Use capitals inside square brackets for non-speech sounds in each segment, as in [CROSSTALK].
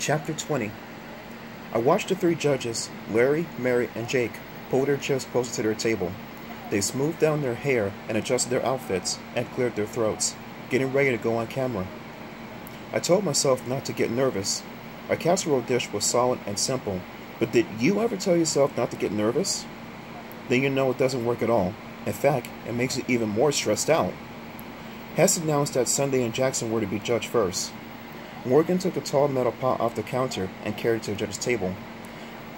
Chapter 20 I watched the three judges, Larry, Mary, and Jake, pull their chairs closer to their table. They smoothed down their hair and adjusted their outfits and cleared their throats, getting ready to go on camera. I told myself not to get nervous. Our casserole dish was solid and simple, but did you ever tell yourself not to get nervous? Then you know it doesn't work at all. In fact, it makes you even more stressed out. Hess announced that Sunday and Jackson were to be judged first. Morgan took a tall metal pot off the counter and carried it to the judge's table.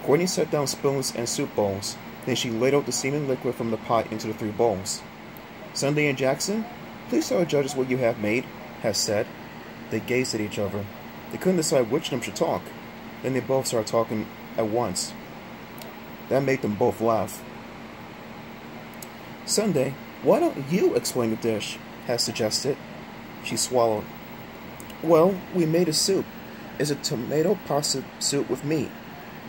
Courtney set down spoons and soup bowls. Then she ladled the steaming liquid from the pot into the three bowls. Sunday and Jackson, please tell the judges what you have made, Hess said. They gazed at each other. They couldn't decide which of them should talk. Then they both started talking at once. That made them both laugh. Sunday, why don't you explain the dish? Hess suggested. She swallowed. Well, we made a soup. It's a tomato pasta soup with meat.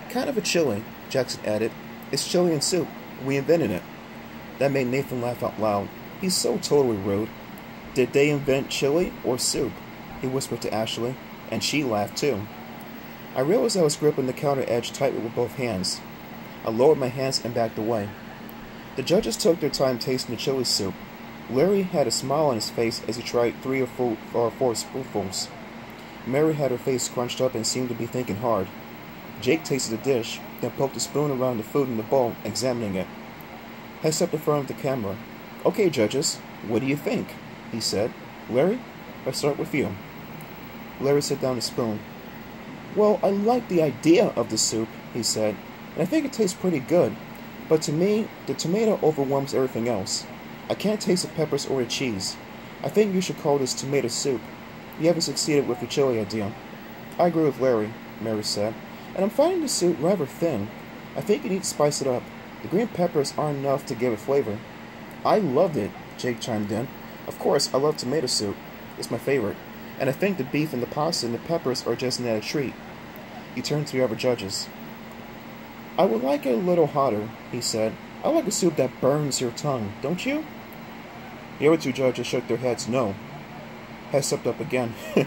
Kind of a chili, Jackson added. It's chili and soup. We invented it. That made Nathan laugh out loud. He's so totally rude. Did they invent chili or soup? He whispered to Ashley, and she laughed too. I realized I was gripping the counter edge tightly with both hands. I lowered my hands and backed away. The judges took their time tasting the chili soup. Larry had a smile on his face as he tried three or four, or four spoonfuls. Mary had her face crunched up and seemed to be thinking hard. Jake tasted the dish, then poked a spoon around the food in the bowl, examining it. Hess stepped in front of the camera. Okay, judges, what do you think? he said. Larry, let's start with you. Larry set down the spoon. Well, I like the idea of the soup, he said, and I think it tastes pretty good. But to me, the tomato overwhelms everything else. I can't taste the peppers or the cheese. I think you should call this tomato soup. You haven't succeeded with the chili idea. I agree with Larry, Mary said, and I'm finding the soup rather thin. I think you need to spice it up. The green peppers aren't enough to give it flavor. I loved it, Jake chimed in. Of course, I love tomato soup. It's my favorite. And I think the beef and the pasta and the peppers are just an added treat. He turned to the other judges. I would like it a little hotter, he said. I like a soup that burns your tongue, don't you? The other two judges shook their heads no. Hess stepped up again. [LAUGHS]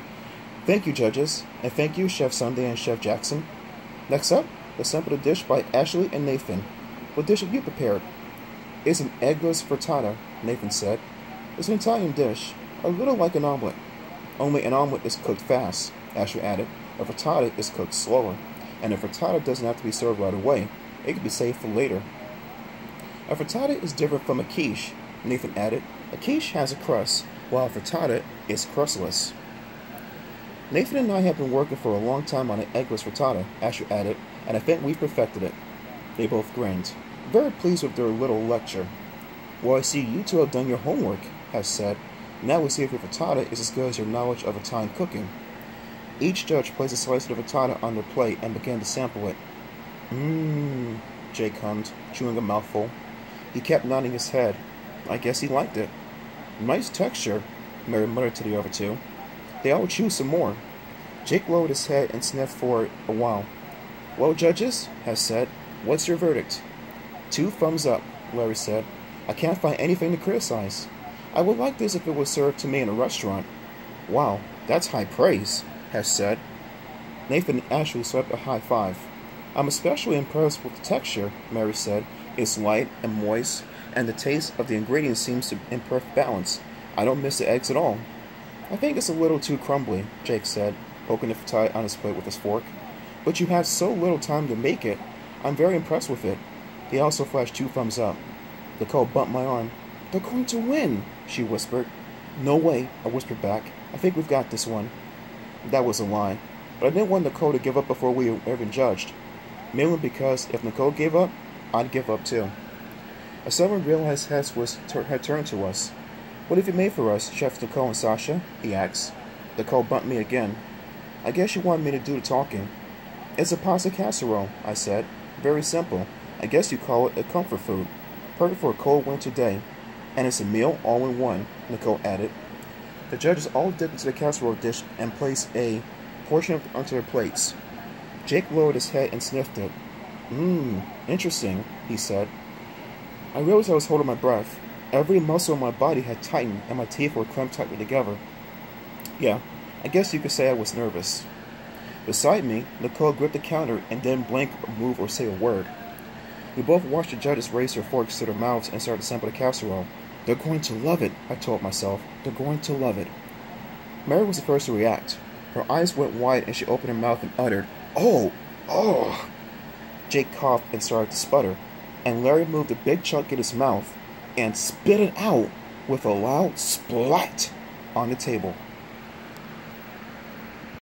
thank you, judges, and thank you, Chef Sunday and Chef Jackson. Next up, let's sample the dish by Ashley and Nathan. What dish have you prepared? It's an eggless frittata, Nathan said. It's an Italian dish, a little like an omelet. Only an omelet is cooked fast, Ashley added. A frittata is cooked slower, and a frittata doesn't have to be served right away. It can be saved for later. A frittata is different from a quiche, Nathan added. A quiche has a crust, while a frittata is crustless. Nathan and I have been working for a long time on an eggless frittata, Ashley added, and I think we've perfected it. They both grinned, very pleased with their little lecture. Well, I see you two have done your homework, Hess said. Now we'll see if your frittata is as good as your knowledge of Italian cooking. Each judge placed a slice of the frittata on their plate and began to sample it. Mmm, Jake hummed, chewing a mouthful. He kept nodding his head. I guess he liked it. Nice texture, Mary muttered to the other two. They all chewed some more. Jake lowered his head and sniffed for a while. Well, judges, Hess said, what's your verdict? Two thumbs up, Larry said. I can't find anything to criticize. I would like this if it was served to me in a restaurant. Wow, that's high praise, Hess said. Nathan Ashley swept a high five. I'm especially impressed with the texture, Mary said. It's light and moist, and the taste of the ingredients seems to in perfect balance. I don't miss the eggs at all. I think it's a little too crumbly, Jake said, poking the frittata on his plate with his fork. But you had so little time to make it. I'm very impressed with it. He also flashed two thumbs up. Nicole bumped my arm. They're going to win, she whispered. No way, I whispered back. I think we've got this one. That was a lie. But I didn't want Nicole to give up before we were even judged. Mainly because if Nicole gave up, I'd give up too. As someone realized Hess was had turned to us. What have you made for us, Chefs Nicole and Sasha? he asked. Nicole bumped me again. I guess you want me to do the talking. It's a pasta casserole, I said. Very simple. I guess you call it a comfort food. Perfect for a cold winter day. And it's a meal all in one, Nicole added. The judges all dipped into the casserole dish and placed a portion onto their plates. Jake lowered his head and sniffed it. Mmm, interesting, he said. I realized I was holding my breath. Every muscle in my body had tightened and my teeth were clamped tightly together. Yeah, I guess you could say I was nervous. Beside me, Nicole gripped the counter and didn't blink or move or say a word. We both watched the judges raise their forks to their mouths and start to sample the casserole. They're going to love it, I told myself. They're going to love it. Mary was the first to react. Her eyes went wide and she opened her mouth and uttered, Oh! Oh! Jake coughed and started to sputter, and Larry moved a big chunk in his mouth and spit it out with a loud splat on the table.